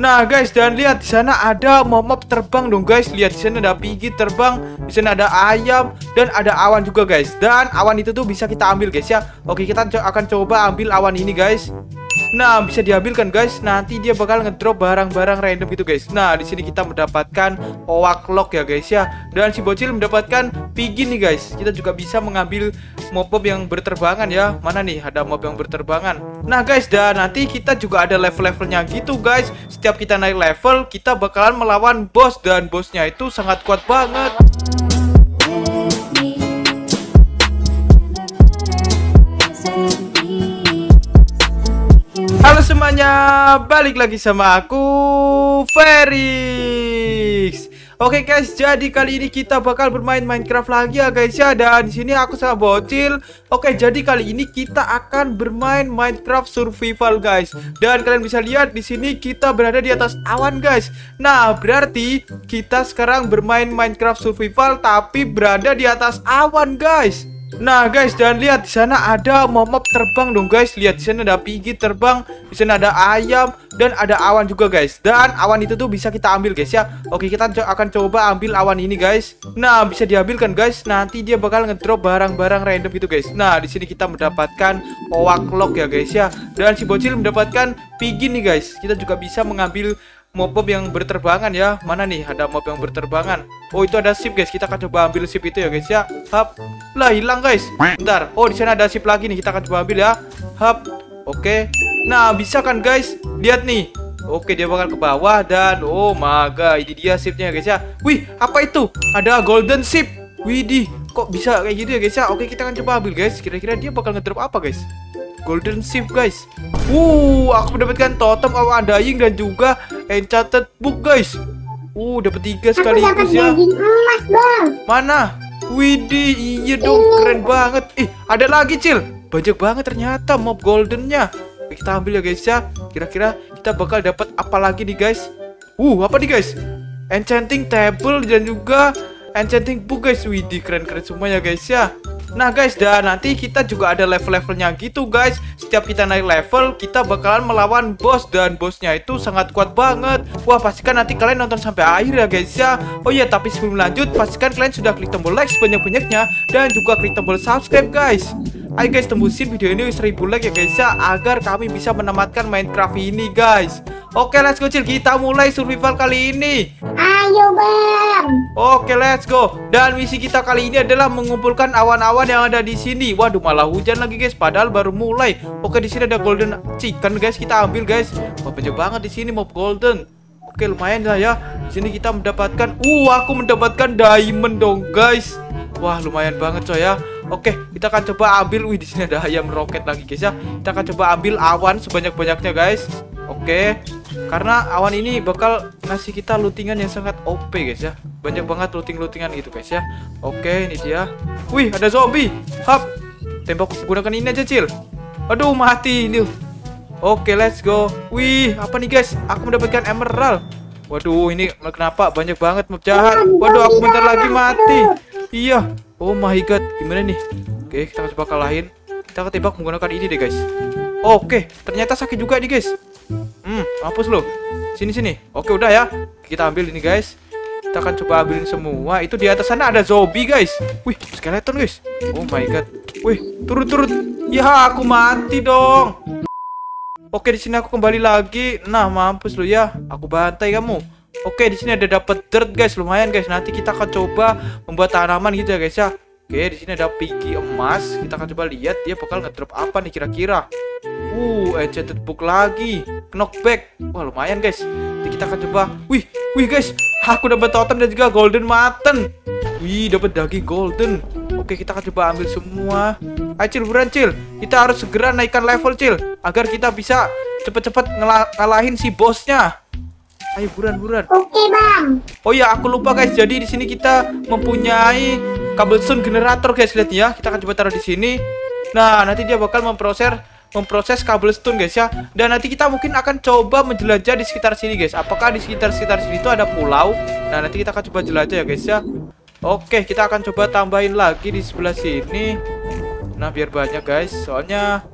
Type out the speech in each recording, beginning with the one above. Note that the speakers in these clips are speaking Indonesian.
Nah guys dan lihat di sana ada momop terbang dong guys. Lihat di sana ada pigi terbang, di sana ada ayam dan ada awan juga guys. Dan awan itu tuh bisa kita ambil guys ya. Oke kita akan coba ambil awan ini guys. Nah, bisa diambilkan guys. Nanti dia bakal ngedrop barang-barang random gitu guys. Nah, di sini kita mendapatkan oak lock ya guys ya. Dan si bocil mendapatkan pigin nih guys. Kita juga bisa mengambil mob-mob yang berterbangan ya. Mana nih ada mob yang berterbangan. Nah, guys, dan nanti kita juga ada level-levelnya gitu guys. Setiap kita naik level, kita bakalan melawan bos dan bosnya itu sangat kuat banget. Semuanya, balik lagi sama aku Ferix. Oke guys, jadi kali ini kita bakal bermain Minecraft lagi ya guys ya. Dan di sini aku sama bocil. Oke, jadi kali ini kita akan bermain Minecraft Survival guys. Dan kalian bisa lihat di sini kita berada di atas awan guys. Nah, berarti kita sekarang bermain Minecraft Survival tapi berada di atas awan guys Nah guys dan lihat di sana ada momop terbang dong guys. Lihat di sana ada pigi terbang di sana ada ayam dan ada awan juga guys. Dan awan itu tuh bisa kita ambil guys ya. Oke kita co akan coba ambil awan ini guys. Nah bisa diambilkan guys. Nanti dia bakal ngedrop barang-barang random gitu guys. Nah di sini kita mendapatkan oak lock ya guys ya. Dan si bocil mendapatkan pigi nih guys. Kita juga bisa mengambil mob-mob yang berterbangan ya. Mana nih ada mob yang berterbangan? Oh itu ada sip guys. Kita akan coba ambil sip itu ya guys ya. Hap. Lah hilang guys. Bentar. Oh di sana ada sip lagi nih. Kita akan coba ambil ya. Hap. Oke. Nah bisa kan guys? Lihat nih. Oke dia bakal ke bawah dan Oh god ini dia sipnya ya guys ya. Wih apa itu? Ada golden sip Widih kok bisa kayak gitu ya guys ya? Oke kita akan coba ambil guys. Kira-kira dia bakal ngedrop apa guys Golden Ship guys. Uh, aku mendapatkan totem awan dying dan juga enchanted book guys. Uh, dapat tiga sekaligus ya emas bang. Mana? Widih, iya dong, keren banget. Ih, ada lagi Cil. Banyak banget ternyata mob goldennya. Kita ambil ya guys ya. Kira-kira kita bakal dapat apa lagi nih guys? Uh, apa nih guys? Enchanting table dan juga enchanting book guys. Widih, keren-keren semuanya guys ya Nah guys, dan nanti kita juga ada level-levelnya gitu guys. Setiap kita naik level, kita bakalan melawan bos. Dan bosnya itu sangat kuat banget. Wah, pastikan nanti kalian nonton sampai akhir ya guys ya. Oh iya, tapi sebelum lanjut, pastikan kalian sudah klik tombol like sebanyak-banyaknya. Dan juga klik tombol subscribe guys Ayo guys, tembusin video ini 1000 like ya guys ya Agar kami bisa menamatkan Minecraft ini guys Oke, let's go Cil, kita mulai survival kali ini ayo bang Oke, let's go. Dan misi kita kali ini adalah mengumpulkan awan-awan yang ada di sini. Waduh, malah hujan lagi, guys. Padahal baru mulai. Oke, di sini ada golden chicken, guys. Kita ambil, guys. Wah, banyak banget di sini mob golden. Oke, lumayan lah ya. Di sini kita mendapatkan Uh, aku mendapatkan diamond dong, guys. Wah, lumayan banget, coy ya. Oke, kita akan coba ambil. Wih, di sini ada ayam roket lagi, guys ya. Kita akan coba ambil awan sebanyak-banyaknya, guys. Oke. Karena awan ini bakal ngasih kita lootingan yang sangat OP guys ya Banyak banget looting-lootingan gitu guys ya Oke ini dia Wih ada zombie Hap Tembak gunakan ini aja Cil Aduh mati ini Oke let's go Wih apa nih guys Aku mendapatkan emerald Waduh ini kenapa banyak banget mob jahat Waduh aku bentar lagi mati Iya Oh my god Gimana nih Oke kita coba kalahin Kita ketembak menggunakan ini deh guys Oke ternyata sakit juga nih guys Hmm, hapus lo. Sini sini. Oke, udah ya. Kita ambil ini, guys. Kita akan coba ambilin semua. Itu di atas sana ada zombie, guys. Wih, skeleton, guys. Oh my god. Wih, turun turun. Ya, aku mati dong. Oke, di sini aku kembali lagi. Nah, mampus lu ya. Aku bantai kamu. Oke, di sini ada dapat dirt, guys. Lumayan, guys. Nanti kita akan coba membuat tanaman gitu ya, guys ya. Oke, di sini ada pigi emas. Kita akan coba lihat dia bakal ngedrop apa nih kira-kira. Uh, enchanted book lagi. Knockback. Wah, lumayan, guys. Nanti kita akan coba. Wih, wih, guys. Aku dapat totem dan juga golden mutton. Wih, dapat daging golden. Oke, kita akan coba ambil semua. Ayo, Cil, buruan, Cil. Kita harus segera naikkan level, Cil. Agar kita bisa cepet-cepet ngalahin si bosnya. Ayo, buruan, buruan. oke bang Oh ya, aku lupa guys. Jadi di sini kita mempunyai cobblestone generator guys, lihat ya. Kita akan coba taruh di sini. Nah, nanti dia bakal memproses memproses cobblestone guys ya. Dan nanti kita mungkin akan coba menjelajah di sekitar sini guys. Apakah di sekitar-sekitar sini itu ada pulau? Nah, nanti kita akan coba jelajah ya guys ya. Oke, kita akan coba tambahin lagi di sebelah sini. Nah, biar banyak guys. Soalnya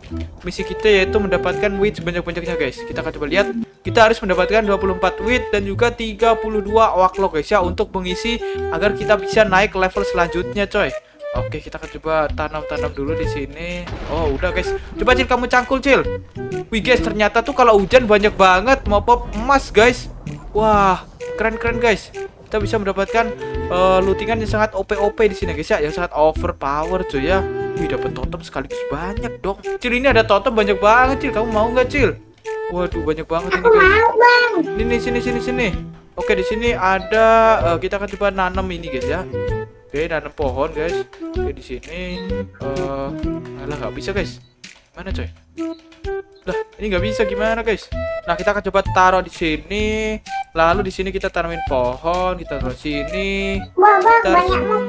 misi kita yaitu mendapatkan wheat sebanyak-banyaknya guys. Kita akan coba lihat. Kita harus mendapatkan 24 wheat dan juga 32 waklok guys ya untuk mengisi agar kita bisa naik level selanjutnya coy. Oke, kita akan coba tanam-tanam dulu di sini. Oh, udah guys. Coba Cil kamu cangkul, Cil. Wih, guys, ternyata tuh kalau hujan banyak banget mau pop emas, guys. Wah, keren-keren, guys. Kita bisa mendapatkan uh, lootingan yang sangat OP-OP di sini, guys ya, yang sangat overpower, cuy ya. Wih, dapat totem sekaligus banyak dong. Cil, ini ada totem banyak banget, Cil. Kamu mau nggak, Cil? Waduh, banyak banget ini, guys. mau bang. Ini sini sini sini. Oke, di sini ada eh, kita akan coba nanam ini, guys ya. Oke, nanam pohon, guys. Oke, di sini eh alah nggak bisa, guys. Mana, coy? Lah, ini nggak bisa gimana, guys? Nah, kita akan coba taruh di sini. Lalu di sini kita tanamin pohon, kita taruh sini. Wah bang, Ntar- banyak mob.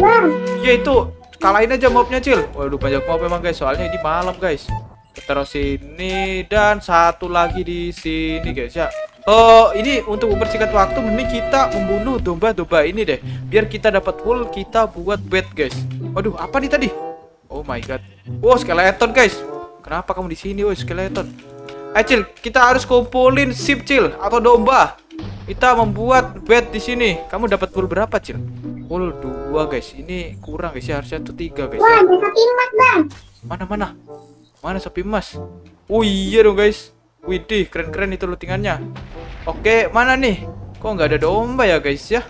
Bang, Ya itu, kalahin aja mobnya, Cil. Waduh, banyak mob memang, guys. Soalnya ini malam, guys. Kita taruh sini dan satu lagi di sini, guys ya. Oh, ini untuk mempersingkat waktu mending kita membunuh domba-domba ini deh. Biar kita dapat wool, kita buat bed, guys. Waduh, apa nih tadi? Oh my god. Wow, skeleton, guys. Kenapa kamu di sini, woi, skeleton? Eh, Cil, kita harus kumpulin sheep, Cil, atau domba. Kita membuat bed di sini. Kamu dapat wool berapa, Cil? Wool dua, guys. Ini kurang, guys. Ya, harusnya tuh tiga, guys. wah ada sapi emas bang. Mana mana? Mana sapi emas? Oh iya dong guys. Widih, keren-keren itu lootingannya. Oke, mana nih? Kok nggak ada domba ya guys ya?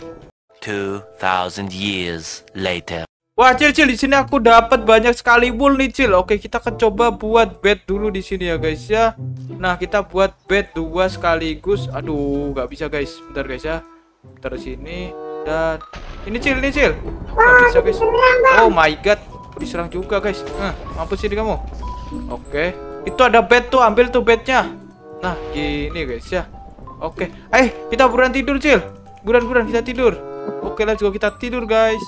2,000 years later. Wah, Cil, Cil, di sini aku dapat banyak sekali wool nih, Cil. Oke, kita akan coba buat bed dulu di sini ya, guys ya. Nah, kita buat bed dua sekaligus. Aduh, nggak bisa, guys. Bentar, guys ya. Taruh sini dan ini, Cil, ini, Cil. Nggak bisa, guys. Oh my god, diserang juga, guys. Nah, mampus sini kamu. Oke, itu ada bed tuh, ambil tuh bednya. Nah, gini, guys ya. Oke, eh, kita buruan tidur, Cil. Buruan-buruan kita tidur. Oke, let's go kita tidur, guys.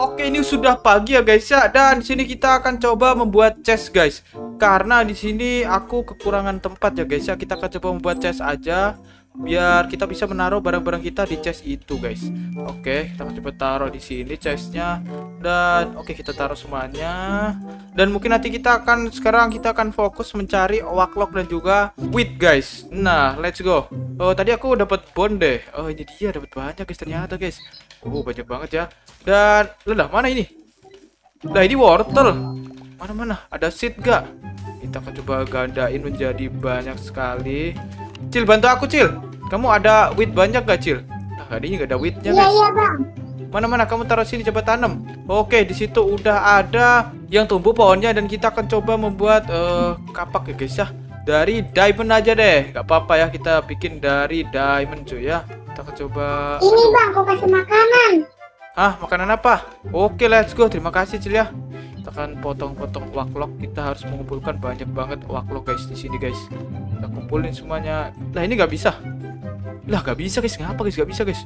Oke, ini sudah pagi ya guys ya dan di sini kita akan coba membuat chest guys. Karena di sini aku kekurangan tempat ya guys ya. Kita akan coba membuat chest aja biar kita bisa menaruh barang-barang kita di chest itu guys. Oke, kita akan coba taruh di sini chestnya dan oke kita taruh semuanya. Dan mungkin nanti kita akan sekarang kita akan fokus mencari waklok dan juga wheat guys. Nah, let's go. Oh, tadi aku dapat bone deh. Oh, ini dia dapat banyak guys ternyata guys. Oh, banyak banget ya. Dan lelah mana ini? Lah ini wortel. Mana mana? Ada seed gak? Kita akan coba gandain menjadi banyak sekali. Cil bantu aku Cil. Kamu ada wheat banyak gak Cil? Nah, ini gak ada wheatnya Iya guys. iya bang. Mana mana kamu taruh sini coba tanam. Oke di situ udah ada yang tumbuh pohonnya dan kita akan coba membuat eh, kapak ya guys ya. Dari diamond aja deh. Gak apa-apa ya kita bikin dari diamond cuy ya. Kita coba. Ini bang, aku kasih makanan. Ah, makanan apa? Oke, let's go. Terima kasih, Cil ya. Kita akan potong-potong waklok. Kita harus mengumpulkan banyak banget waklok guys di sini, guys. Kita kumpulin semuanya. Lah, ini nggak bisa. Lah, nggak bisa, guys. Ngapa, guys? Nggak bisa, guys.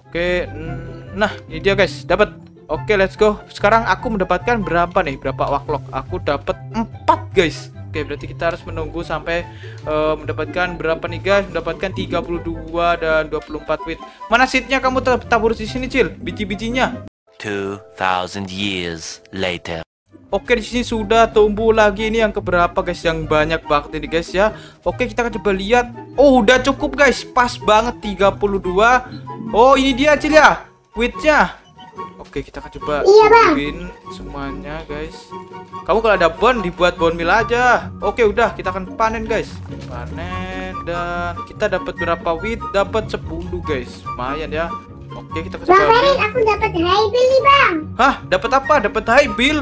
Oke, nah, ini dia, guys. Dapat. Oke, let's go. Sekarang aku mendapatkan berapa nih? Berapa waklok? Aku dapat 4, guys. Oke, berarti kita harus menunggu sampai eh, mendapatkan berapa nih guys? Mendapatkan 32 dan 24 wit. Mana seatnya kamu tab- tabur di sini, Cil? Biji-bijinya. 2,000 years later. Oke, di sini sudah tumbuh lagi ini yang keberapa guys? Yang banyak banget ini guys ya. Oke, kita akan coba lihat. Oh, udah cukup guys. Pas banget 32. Oh, ini dia, Cil ya. Witnya. Oke, kita akan coba Iya, Bang. bikin semuanya, guys. Kamu kalau ada bon dibuat bon meal aja. Oke, udah, kita akan panen, guys. Panen dan kita dapat berapa wheat? Dapat 10, guys. Lumayan ya. Oke, kita akan Bang coba Farid, aku dapat high bill nih bang. Hah, dapat apa? Dapat high bill.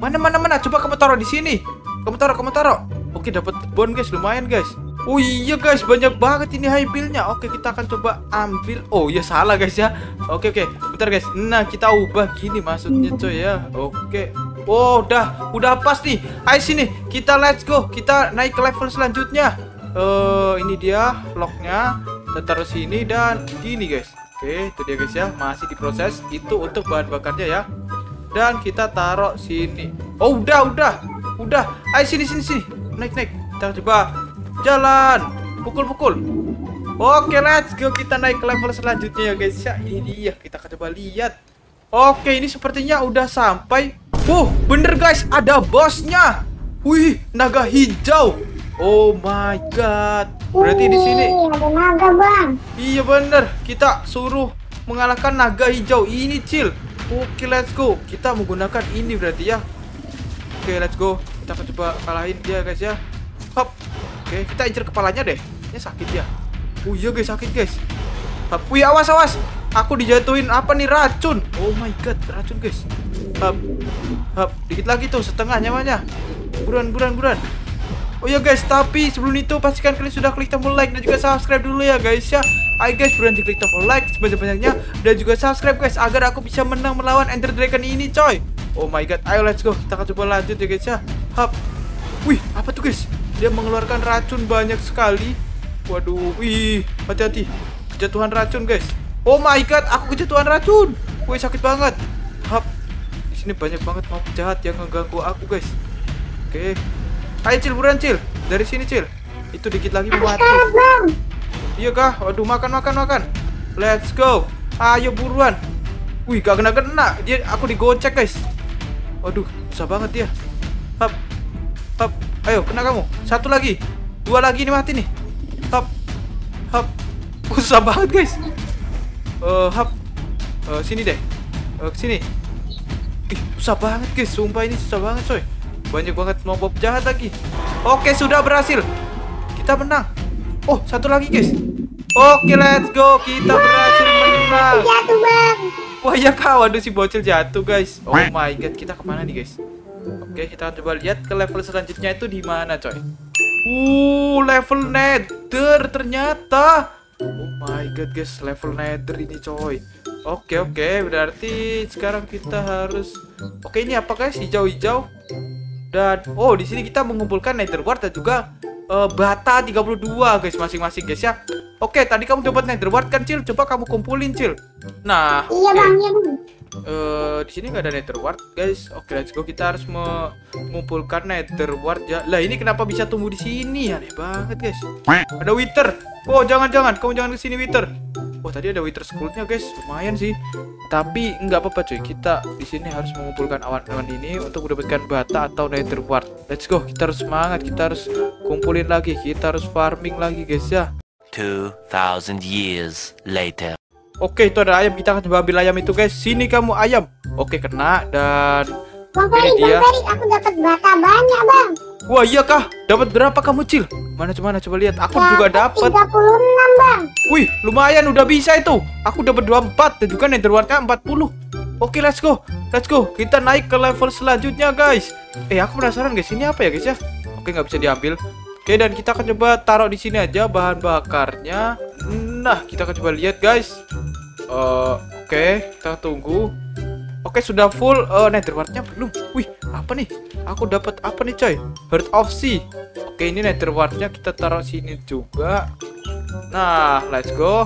Mana mana mana? Coba kamu taruh di sini. Kamu taruh, kamu taruh. Oke, dapat bon guys, lumayan guys. Oh iya guys, banyak banget ini high bill-nya. Oke, kita akan coba ambil. Oh iya salah guys ya. Oke oke, bentar guys. Nah kita ubah gini maksudnya coy ya. Oke. Oh udah, udah pas nih. Ayo sini, kita let's go. Kita naik ke level selanjutnya. Eh ini dia locknya. Kita taruh sini dan gini guys. Oke, itu dia guys ya. Masih diproses. Itu untuk bahan bakarnya ya dan kita taruh sini. Oh, udah, udah. Udah. Ayo sini sini sini. Naik naik. Kita coba jalan. Pukul-pukul. Oke, let's go. Kita naik ke level selanjutnya ya, guys. Ya, ini dia. Kita akan coba lihat. Oke, ini sepertinya udah sampai. Oh, bener guys, ada bosnya. Wih, naga hijau. Oh my god. Berarti di sini ada naga bang. Iya bener, kita suruh mengalahkan naga hijau ini cil. Oke let's go. Kita menggunakan ini berarti ya. Oke let's go. Kita akan coba kalahin dia guys ya. Hop. Oke kita incer kepalanya deh. Ini sakit ya. Oh iya guys sakit guys. Hop. Wih awas awas. Aku dijatuhin apa nih racun. Oh my god racun guys. Hop. Hop. Dikit lagi tuh setengah nyamanya. Buruan buruan buruan. Oh ya guys, tapi sebelum itu pastikan kalian sudah klik tombol like dan juga subscribe dulu ya guys ya. Ayo guys, berhenti klik tombol like sebanyak-banyaknya dan juga subscribe guys agar aku bisa menang melawan Ender Dragon ini coy. Oh my god, ayo let's go. Kita akan coba lanjut ya guys ya. Hap. Wih, apa tuh guys? Dia mengeluarkan racun banyak sekali. Waduh, wih, hati-hati. Kejatuhan racun guys. Oh my god, aku kejatuhan racun. Wih, sakit banget. Hap. Di sini banyak banget makhluk jahat yang ngeganggu aku guys. Oke. Ayo Cil, buruan Cil. Dari sini Cil. Itu dikit lagi mau bang. Iya kah? Waduh, makan makan makan. Let's go. Ayo buruan. Wih, gak kena kena. Dia aku digocek guys. Waduh, susah banget dia. Hap. Hap. Ayo, kena kamu. Satu lagi. Dua lagi nih mati nih. Hap. Hap. Susah banget guys. Eh, hap. Eh, sini deh. Eh, sini. Ih, susah banget guys. Sumpah ini susah banget coy. Banyak banget mob jahat lagi. Oke, sudah berhasil. Kita menang. Oh, satu lagi guys. Oke, let's go. Kita berhasil menang. Jatuh bang. Wah ya kak, waduh si bocil jatuh guys. Oh my god, kita ke mana nih guys? Oke, kita coba lihat ke level selanjutnya itu di mana coy. Uh, level nether ternyata. Oh my god guys, level nether ini coy. Oke oke, berarti sekarang kita harus. Oke ini apa guys? Hijau-hijau. Dan oh di sini kita mengumpulkan nether wart dan juga eh, bata 32 guys masing-masing guys ya. Oke, tadi kamu dapat nether wart kan Cil? Coba kamu kumpulin Cil. Nah, Iya oke. bang, Eh, di sini nggak ada nether wart, guys. Oke, let's go. Kita harus mengumpulkan nether wart ya. Lah, ini kenapa bisa tumbuh di sini? Aneh banget, guys. Ada wither. Oh, jangan-jangan. Kamu jangan ke sini, wither. Oh, tadi ada wither skullnya, guys. Lumayan sih. Tapi nggak apa-apa, cuy. Kita di sini harus mengumpulkan awan-awan ini untuk mendapatkan bata atau nether wart. Let's go. Kita harus semangat. Kita harus kumpulin lagi. Kita harus farming lagi, guys ya. 2,000 years later. Oke, itu ada ayam. Kita akan coba ambil ayam itu, guys. Sini kamu ayam. Oke, kena dan Bang dia. bang Ferit, aku dapat bata banyak bang. Wah iya kah? Dapat berapa kamu Cil? Mana coba mana coba lihat. Aku juga dapat. 36 bang. Wih, lumayan udah bisa itu. Aku dapat 24 dan juga nether wart-nya 40. Oke, let's go. Let's go. Kita naik ke level selanjutnya, guys. Eh, aku penasaran guys, ini apa ya, guys ya? Oke, nggak bisa diambil. Oke, dan kita akan coba taruh di sini aja bahan bakarnya. Nah, kita akan coba lihat, guys. Eh, oke, kita tunggu. Oke, sudah full eh nether wart-nya belum? Wih, apa nih? Aku dapat apa nih, coy? Heart of Sea. Oke, ini nether wart-nya kita taruh sini juga. Nah, let's go.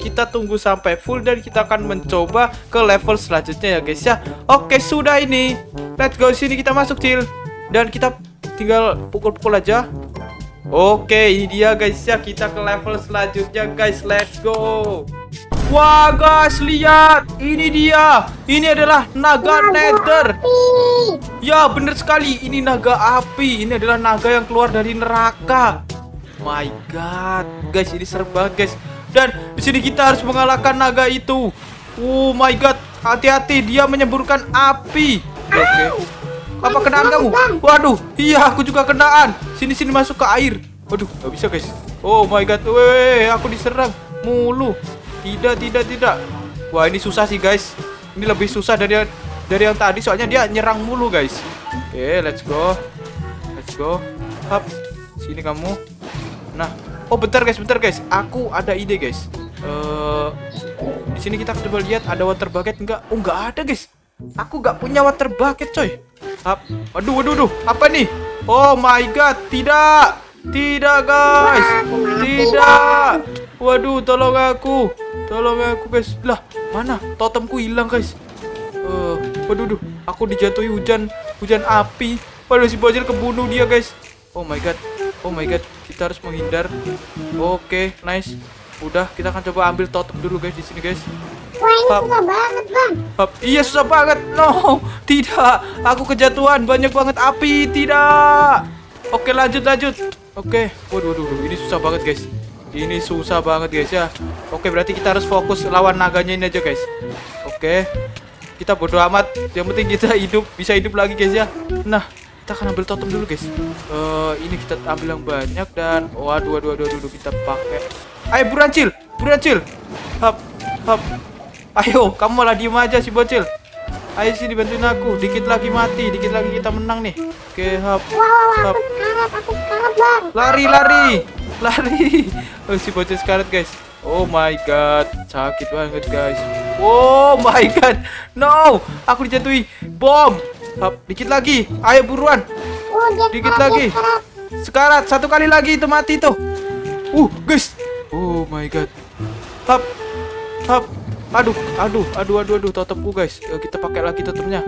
Kita tunggu sampai full dan kita akan mencoba ke level selanjutnya ya guys ya. Oke, sudah ini. Let's go sini kita masuk, Cil. Dan kita tinggal pukul-pukul aja. Oke, ini dia guys ya. Kita ke level selanjutnya guys. Let's go. Wah, guys, lihat. Ini dia. Ini adalah naga nether. Ih, Ya, bener sekali. Ini naga api. Ini adalah naga yang keluar dari neraka. My God, guys, ini serem banget, guys. Dan di sini kita harus mengalahkan naga itu. Oh my God, hati-hati, dia menyemburkan api. Oke. Apa kenaan kamu? Waduh, iya aku juga kenaan. Sini sini masuk ke air. Waduh, nggak bisa guys. Oh my God, weh, aku diserang mulu. Tidak, tidak, tidak. Wah ini susah sih guys. Ini lebih susah dari dari yang tadi soalnya dia nyerang mulu guys. Oke, let's go. Let's go. Hap. Sini kamu. Nah, oh bentar guys, bentar guys. Aku ada ide guys. Eh, di sini kita coba lihat ada water bucket enggak? Oh, enggak ada guys. Aku nggak punya water bucket coy. Hap. Aduh, aduh, aduh. Apa nih? Oh my god, tidak. Tidak guys. Tidak. Waduh, tolong aku. Tolong aku guys. Lah, mana? Totemku hilang guys. Eh, waduh, duh, aku dijatuhi hujan, hujan api. Waduh, si bocil kebunuh dia, guys. Oh my god, oh my god, kita harus menghindar. Oke, nice. Udah, kita akan coba ambil totem dulu, guys, di sini, guys. Wah ini susah banget bang. Hap. Iya susah banget. No, tidak. Aku kejatuhan. Banyak banget api. Tidak. Oke lanjut lanjut. Oke. Waduh, waduh, waduh. Ini susah banget guys. Ini susah banget guys ya. Oke berarti kita harus fokus lawan naganya ini aja guys. Oke. Kita bodo amat. Yang penting kita hidup bisa hidup lagi guys ya. Nah. Kita akan ambil totem dulu guys. Eh ini kita ambil yang banyak dan waduh waduh waduh waduh kita pakai. Ayo buruan cil, buruan cil. Hap, hap. Ayo, kamu malah diem aja si bocil. Ayo sini bantuin aku. Dikit lagi mati, dikit lagi kita menang nih. Oke, hap. Wah wah wah hap. aku sekarat aku sekarat bang. Lari, lari. Lari. Oh, si bocil sekarat, guys. Oh my god, sakit banget, guys. Oh my god. No, aku dijatuhi bom. Hap, dikit lagi. Ayo buruan. Oh Dikit lagi. Sekarat, satu kali lagi itu mati tuh. Uh, guys. Oh my god. Hap. Hap. Aduh, aduh, aduh, aduh, aduh, totemku guys. Eh, kita pakai lagi totemnya.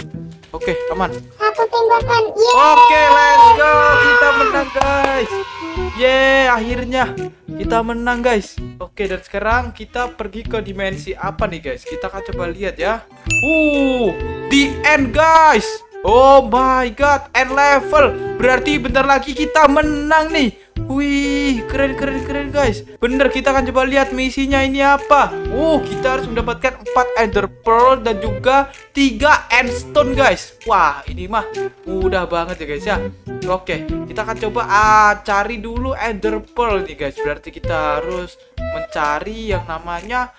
Oke, aman. Satu tembakan. Yeay. Oke, let's go. Kita menang, guys. Yeay, akhirnya kita menang, guys. Oke, dan sekarang kita pergi ke dimensi apa nih, guys? Kita akan coba lihat ya. Uh, the end, guys. Oh my god, end level. Berarti bentar lagi kita menang nih. Wih, keren keren keren guys. Bener kita akan coba lihat misinya ini apa. Oh, kita harus mendapatkan 4 Ender Pearl dan juga 3 Endstone guys. Wah, ini mah mudah banget ya guys ya. Oke, kita akan coba ah, cari dulu Ender Pearl nih guys. Berarti kita harus mencari yang namanya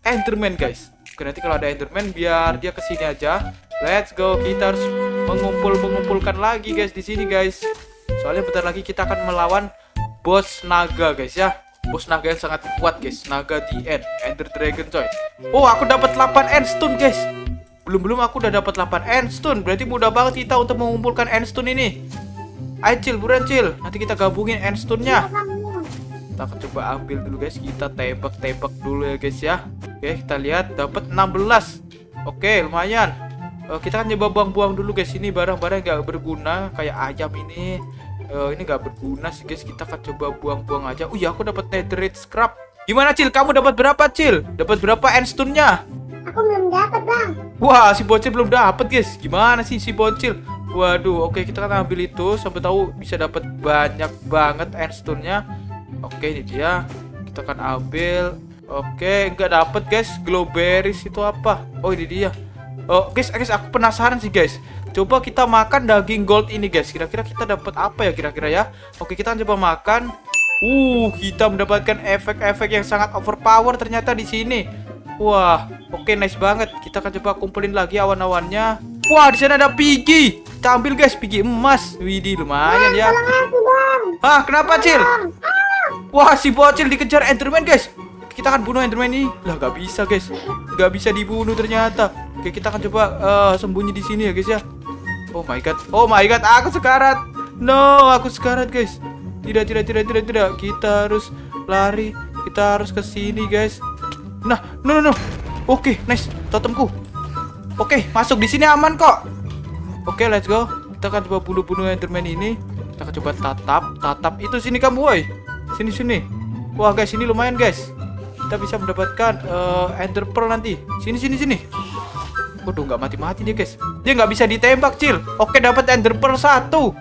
Enderman guys. Oke, nanti kalau ada Enderman biar dia ke sini aja. Let's go, kita harus mengumpul mengumpulkan lagi guys di sini guys. Soalnya bentar lagi kita akan melawan bos naga guys ya. Bos naga yang sangat kuat guys. Naga di end, Ender Dragon coy. Oh, aku dapat 8 endstone guys. Belum-belum aku udah dapat 8 endstone. Berarti mudah banget kita untuk mengumpulkan endstone ini. Ayo cil, buruan cil. Nanti kita gabungin endstone-nya. Kita akan coba ambil dulu guys. Kita tembak-tembak dulu ya guys ya. Oke, kita lihat dapat 16. Oke, lumayan. Eh, kita kan coba buang-buang dulu guys. Ini barang-barang nggak berguna kayak ayam ini. Eh, ini nggak berguna sih guys. Kita akan coba buang-buang aja. Oh iya, aku dapat netherite scrap. Gimana Cil? Kamu dapat berapa Cil? Dapat berapa endstone-nya? Aku belum dapat bang. Wah, si bocil belum dapat, guys. Gimana sih si bocil? Waduh, oke kita kan ambil itu sampai tahu bisa dapat banyak banget endstone-nya. Oke, ini dia. Kita akan ambil. Oke, nggak dapat, guys. Glowberries itu apa? Oh, ini dia. Oh, guys, guys, aku penasaran sih, guys. Coba kita makan daging gold ini, guys. Kira-kira kita dapat apa ya kira-kira ya? Oke, kita coba makan. Uh, kita mendapatkan efek-efek yang sangat overpower ternyata di sini. Wah, oke nice banget. Kita akan coba kumpulin lagi awan-awannya. Wah, di sana ada Piggy. Kita ambil guys, Piggy emas. Widih, lumayan ya. Hah, kenapa, Cil? Ah. Wah, si bocil dikejar Enderman, guys. Kita akan bunuh Enderman ini. Lah, gak bisa, guys. Gak bisa dibunuh ternyata. Oke, kita akan coba eh, sembunyi di sini ya, guys ya. Oh my god. Oh my god, aku sekarat. No, aku sekarat, guys. Tidak, tidak, tidak, tidak, tidak. Kita harus lari. Kita harus ke sini, guys. Nah, no, no, no. Oke, nice. Totemku. Oke, masuk di sini aman kok. Oke, let's go. Kita akan coba bunuh-bunuh Enderman ini. Kita akan coba tatap, tatap. Itu sini kamu, woi. Sini sini. Wah, guys, ini lumayan, guys. Kita bisa mendapatkan eh, Ender Pearl nanti. Sini sini sini. Waduh, nggak mati-mati dia, guys. Dia nggak bisa ditembak, Cil. Oke, dapat Ender Pearl satu.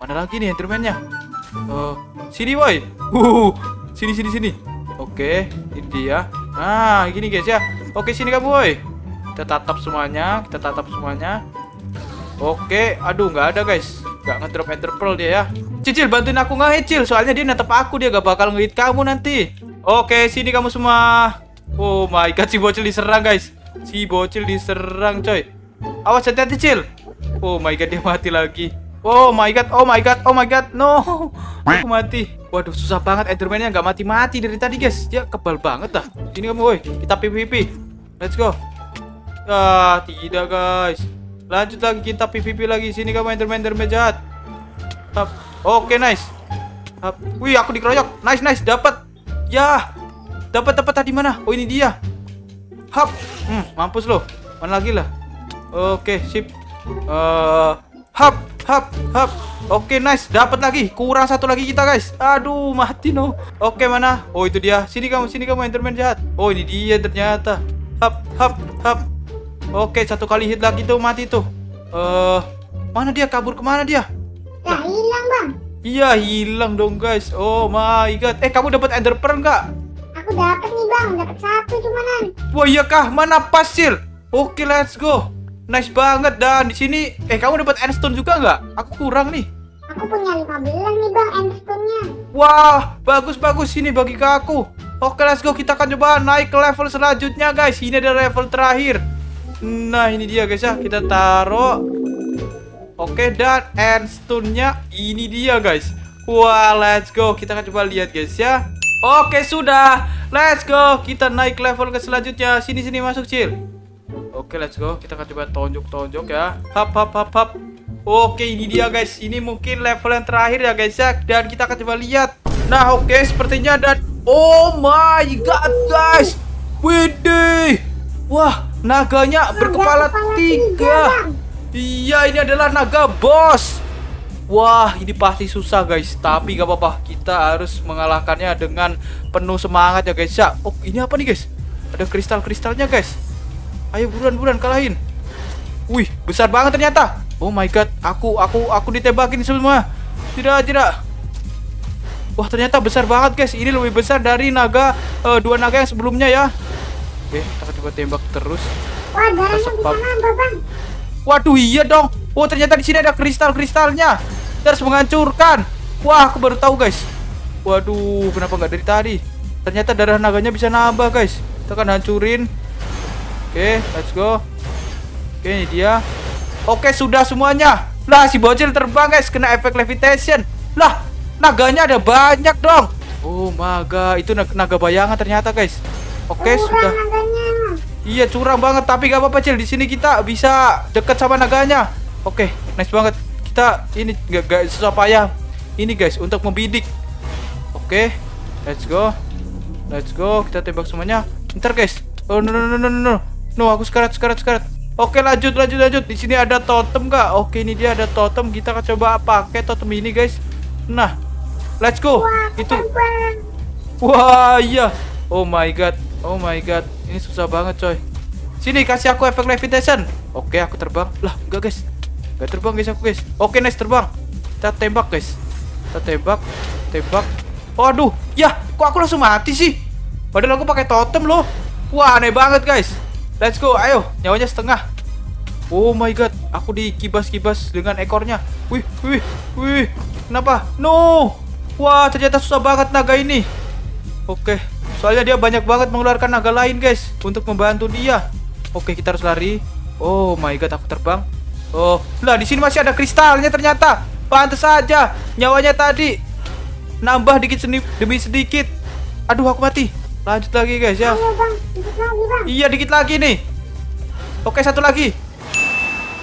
Mana lagi nih Enderman-nya? Eh, sini, woi. Uh, sini sini sini. Oke, ini dia. Nah, gini guys ya. Oke, sini kamu, woi. Kita tatap semuanya, kita tatap semuanya. Oke, aduh nggak ada guys, nggak ngedrop enter pearl dia ya. Cicil bantuin aku ngehit Cil, soalnya dia netep aku dia gak bakal ngehit kamu nanti. Oke, sini kamu semua. Oh my god, si bocil diserang guys. Si bocil diserang coy. Awas hati-hati Cil. Oh my god, dia mati lagi. Oh my god, oh my god, oh my god, no. Aku mati. Waduh, susah banget Enderman-nya nggak mati-mati dari tadi guys. Dia kebal banget dah. Sini kamu, woi. Kita PVP. Let's go. Ah, tidak guys. Lanjut lagi kita PVP lagi. Sini kamu Enderman Enderman jahat. Oke, nice. Hap. Wih, aku dikeroyok. Nice, nice. Dapat. Ya. Dapat dapat tadi mana? Oh, ini dia. Hap. Hmm, mampus loh. Mana lagi lah? Oke, sip. Eh, hap, hap, hap. Oke, nice. Dapat lagi. Kurang satu lagi kita, guys. Aduh, mati no. Oke, mana? Oh, itu dia. Sini kamu, sini kamu Enderman jahat. Oh, ini dia ternyata. hap, hap, hap. Oke, satu kali hit lagi tuh mati tuh. Eh, mana dia? Kabur ke mana dia? Lah hilang bang. Iya, hilang dong guys. Oh my god. Eh, kamu dapat ender pearl nggak? Aku dapat nih bang. Dapat satu cumanan. Wah, iya kah? Mana pasir? Oke, let's go. Nice banget dan di sini eh kamu dapat endstone juga nggak? Aku kurang nih. Aku punya 15 nih bang endstone-nya. Wah, bagus-bagus ini bagi ke aku. Oke, let's go. Kita akan coba naik ke level selanjutnya, guys. Ini adalah level terakhir. Nah, ini dia, guys ya. Kita taruh. Oke, dan endstone-nya ini dia, guys. Wah, let's go. Kita akan coba lihat, guys ya. Oke, sudah. Let's go. Kita naik level ke selanjutnya. Sini, sini masuk, Cil. Oke, let's go. Kita akan coba tonjok-tonjok ya. Hap, hap, hap, hap. Oke, ini dia guys. Ini mungkin level yang terakhir ya guys ya. Dan kita akan coba lihat. Nah, oke, sepertinya dan oh my god, guys. Widih. Wah, naganya berkepala kepala tiga. Iya, ini adalah naga bos. Wah, ini pasti susah guys. Tapi gak apa-apa. Kita harus mengalahkannya dengan penuh semangat ya guys ya. Oh, ini apa nih guys? Ada kristal-kristalnya guys. Ayo buruan-buruan kalahin. Wih, besar banget ternyata. Oh my god, aku aku aku ditembakin semua. Tidak, tidak. Wah, ternyata besar banget guys. Ini lebih besar dari naga eh, dua naga yang sebelumnya ya. Oke, kita coba tembak terus. Wah darahnya Masuk, bisa Bang. nambah bang. Waduh, iya dong. Oh, ternyata di sini ada kristal-kristalnya. Kita harus menghancurkan. Wah, aku baru tahu guys. Waduh, kenapa nggak dari tadi? Ternyata darah naganya bisa nambah guys. Kita akan hancurin. Oke, let's go. Oke, ini dia. Oke, sudah semuanya. Lah, si bocil terbang guys, kena efek levitation. Lah, naganya ada banyak dong. Oh, maga, itu nag- naga bayangan ternyata guys. Oke, Kurang sudah. naganya. Iya curang banget tapi gak apa-apa Cil di sini kita bisa deket sama naganya. Oke nice banget kita ini gak, gak susah payah. Ini guys untuk membidik. Oke let's go. Let's go kita tembak semuanya. Ntar guys oh no no no no no no. No aku sekarat sekarat sekarat. Oke lanjut lanjut lanjut. Di sini ada totem gak? Oke ini dia ada totem. Kita akan coba pakai totem ini guys. Nah let's go. Wah itu. Wah iya. Oh my god Oh my god. Ini susah banget coy. Sini kasih aku efek levitation. Oke aku terbang. Lah enggak guys Enggak terbang guys aku guys Oke nice terbang Kita tembak guys Kita tembak Tembak Waduh Ya kok aku langsung mati sih Padahal aku pakai totem loh Wah aneh banget guys Let's go ayo Nyawanya setengah Oh my god, aku dikibas-kibas dengan ekornya. Wih, wih, wih. Kenapa? No. Wah, ternyata susah banget naga ini. Oke, soalnya dia banyak banget mengeluarkan naga lain, guys, untuk membantu dia. Oke, kita harus lari. Oh my god, aku terbang. Oh, lah di sini masih ada kristalnya ternyata. Pantes saja nyawanya tadi nambah dikit seni demi sedikit. Aduh, aku mati. Lanjut lagi, guys ya. Ayo bang. Ikut lagi bang. Iya dikit lagi nih. Oke satu lagi.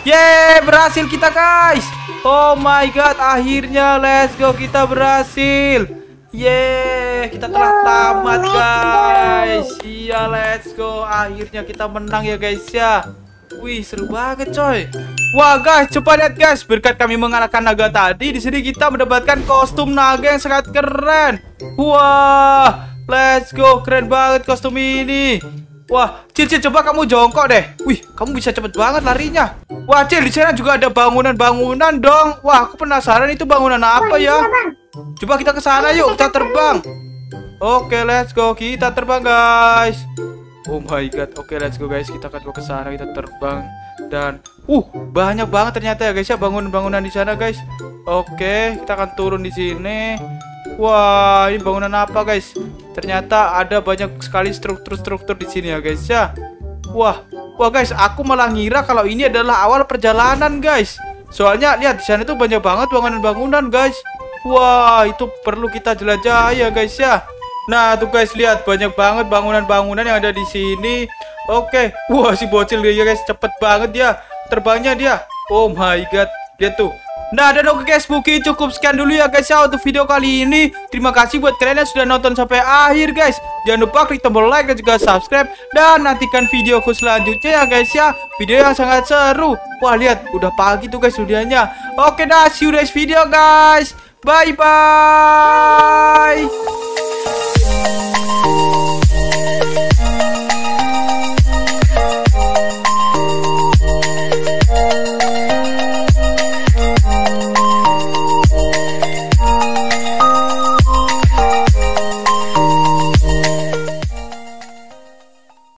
Yeay berhasil kita guys. Oh my god akhirnya let's go kita berhasil. Yeay kita telah tamat guys. Iya let's go akhirnya kita menang ya guys ya. Wih seru banget coy. Wah guys coba lihat guys berkat kami mengalahkan naga tadi di sini kita mendapatkan kostum naga yang sangat keren. Wah let's go keren banget kostum ini. Wah, Cil, Cil, coba kamu jongkok deh. Wih, kamu bisa cepet banget larinya. Wah, Cil, di sana juga ada bangunan-bangunan dong. Wah, aku penasaran itu bangunan apa ya. Coba kita ke sana yuk, kita terbang. Oke, let's go. Kita terbang, guys. Oh my god. Oke, let's go guys. Kita akan ke sana, kita terbang dan uh, banyak banget ternyata ya guys ya bangunan-bangunan di sana, guys. Oke, kita akan turun di sini. Wah, ini bangunan apa, guys? Ternyata ada banyak sekali struktur-struktur di sini ya, guys ya. Wah, wah guys, aku malah ngira kalau ini adalah awal perjalanan, guys. Soalnya lihat di sana tuh banyak banget bangunan-bangunan, guys. Wah, itu perlu kita jelajah ya, guys ya. Nah, tuh guys, lihat banyak banget bangunan-bangunan yang ada di sini. Oke. Wah, si bocil dia, guys, cepet banget dia. Terbangnya dia. Oh my god. Lihat tuh. Nah, dan oke guys, mungkin cukup sekian dulu ya guys ya untuk video kali ini. Terima kasih buat kalian yang sudah nonton sampai akhir guys. Jangan lupa klik tombol like dan juga subscribe dan nantikan videoku selanjutnya ya guys ya. Video yang sangat seru. Wah, lihat udah pagi tuh guys studianya. Oke dah, see you next video guys. Bye bye.